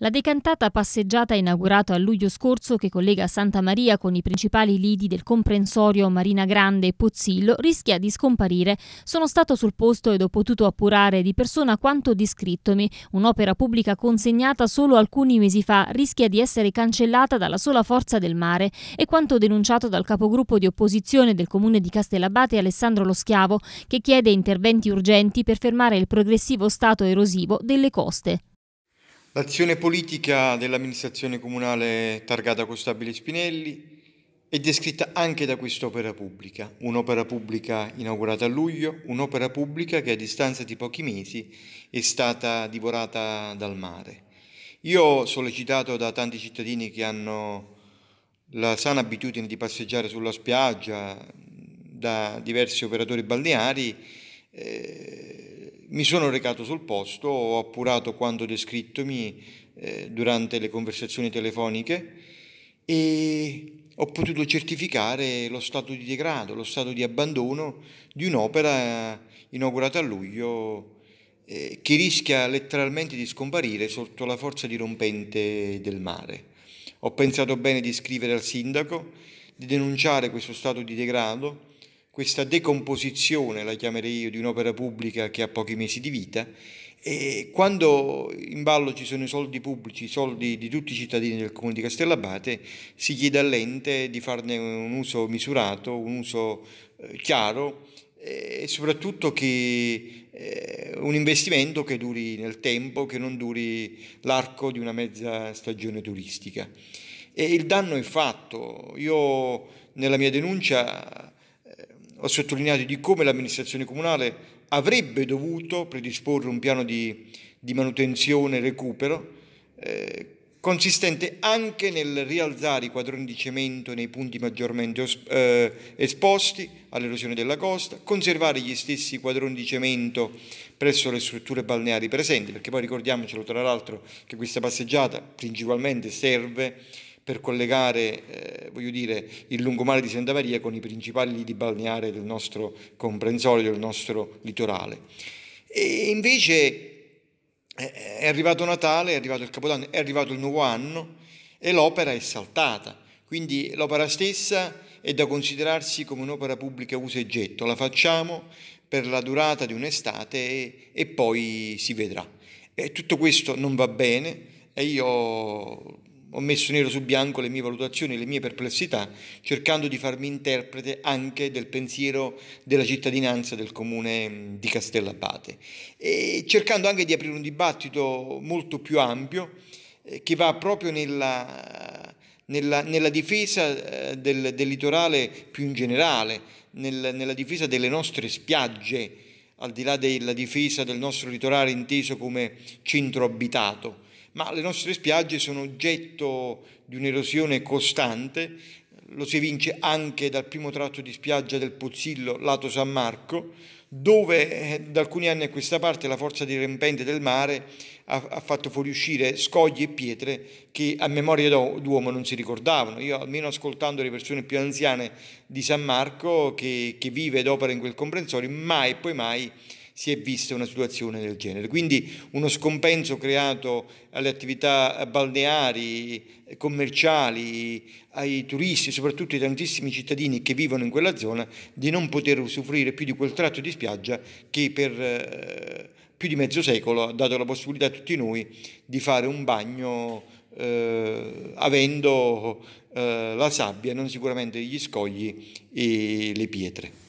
La decantata passeggiata inaugurata a luglio scorso che collega Santa Maria con i principali lidi del comprensorio Marina Grande e Pozzillo rischia di scomparire. Sono stato sul posto ed ho potuto appurare di persona quanto descrittomi. Un'opera pubblica consegnata solo alcuni mesi fa rischia di essere cancellata dalla sola forza del mare e quanto denunciato dal capogruppo di opposizione del comune di Castellabate Alessandro Lo Schiavo che chiede interventi urgenti per fermare il progressivo stato erosivo delle coste. L'azione politica dell'amministrazione comunale targata Costabile Spinelli è descritta anche da quest'opera pubblica, un'opera pubblica inaugurata a luglio, un'opera pubblica che a distanza di pochi mesi è stata divorata dal mare. Io sollecitato da tanti cittadini che hanno la sana abitudine di passeggiare sulla spiaggia, da diversi operatori balneari, eh, mi sono recato sul posto, ho appurato quanto descrittomi eh, durante le conversazioni telefoniche e ho potuto certificare lo stato di degrado, lo stato di abbandono di un'opera inaugurata a luglio eh, che rischia letteralmente di scomparire sotto la forza dirompente del mare. Ho pensato bene di scrivere al sindaco, di denunciare questo stato di degrado questa decomposizione, la chiamerei io, di un'opera pubblica che ha pochi mesi di vita e quando in ballo ci sono i soldi pubblici, i soldi di tutti i cittadini del comune di Castellabate, si chiede all'ente di farne un uso misurato, un uso eh, chiaro e soprattutto che eh, un investimento che duri nel tempo, che non duri l'arco di una mezza stagione turistica. E il danno è fatto. Io nella mia denuncia ho sottolineato di come l'amministrazione comunale avrebbe dovuto predisporre un piano di, di manutenzione e recupero eh, consistente anche nel rialzare i quadroni di cemento nei punti maggiormente eh, esposti all'erosione della costa, conservare gli stessi quadroni di cemento presso le strutture balneari presenti, perché poi ricordiamocelo tra l'altro che questa passeggiata principalmente serve per collegare eh, dire, il lungomare di Santa Maria con i principali lidi balneari del nostro comprensorio, del nostro litorale. E invece eh, è arrivato Natale, è arrivato il Capodanno, è arrivato il nuovo anno e l'opera è saltata. Quindi l'opera stessa è da considerarsi come un'opera pubblica uso e getto, la facciamo per la durata di un'estate e, e poi si vedrà. E tutto questo non va bene e io ho messo nero su bianco le mie valutazioni, le mie perplessità, cercando di farmi interprete anche del pensiero della cittadinanza del comune di Castellabate e cercando anche di aprire un dibattito molto più ampio eh, che va proprio nella, nella, nella difesa eh, del, del, litorale più in generale, nel, nella difesa delle nostre spiagge, al di là della difesa del nostro litorale inteso come centro abitato ma le nostre spiagge sono oggetto di un'erosione costante, lo si evince anche dal primo tratto di spiaggia del Pozzillo, lato San Marco, dove eh, da alcuni anni a questa parte la forza dirempente del mare ha, ha, fatto fuoriuscire scogli e pietre che a memoria d'uomo non si ricordavano. Io, almeno ascoltando le persone più anziane di San Marco, che, che vive ed opera in quel comprensorio, mai e poi mai si è vista una situazione del genere. Quindi uno scompenso creato alle attività balneari, commerciali, ai turisti, soprattutto ai tantissimi cittadini che vivono in quella zona, di non poter usufruire più di quel tratto di spiaggia che per eh, più di mezzo secolo ha dato la possibilità a tutti noi di fare un bagno eh, avendo eh, la sabbia, non sicuramente gli scogli e le pietre.